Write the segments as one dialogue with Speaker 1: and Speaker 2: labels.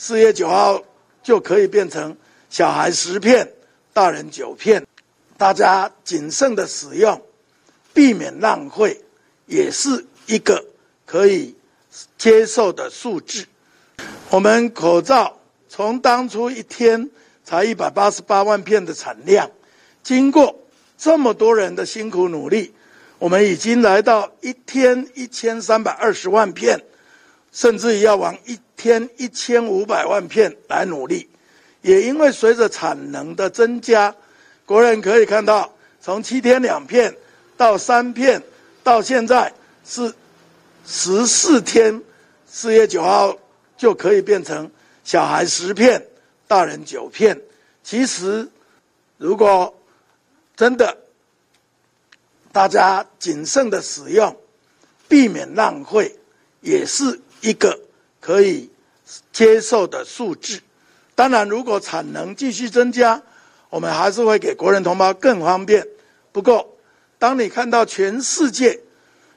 Speaker 1: 四月九号就可以变成小孩十片，大人九片。大家谨慎的使用，避免浪费，也是一个可以接受的数字。我们口罩从当初一天才一百八十八万片的产量，经过这么多人的辛苦努力，我们已经来到一天一千三百二十万片，甚至要往一天一千五百万片来努力。也因为随着产能的增加，国人可以看到，从七天两片到三片，到现在是十四天，四月九号。就可以变成小孩十片，大人九片。其实，如果真的大家谨慎的使用，避免浪费，也是一个可以接受的数字。当然，如果产能继续增加，我们还是会给国人同胞更方便。不过，当你看到全世界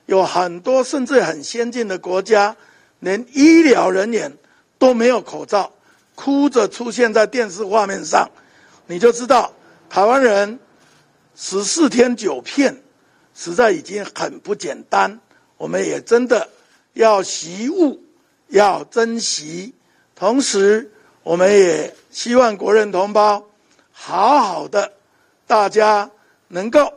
Speaker 1: 有很多甚至很先进的国家，连医疗人员都没有口罩，哭着出现在电视画面上，你就知道台湾人十四天九片，实在已经很不简单。我们也真的要习物，要珍惜。同时，我们也希望国人同胞好好的，大家能够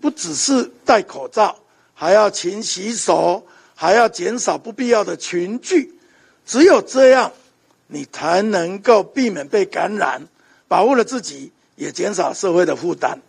Speaker 1: 不只是戴口罩，还要勤洗手。还要减少不必要的群聚，只有这样，你才能够避免被感染，保护了自己，也减少社会的负担。